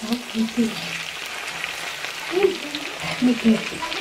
好谢谢你你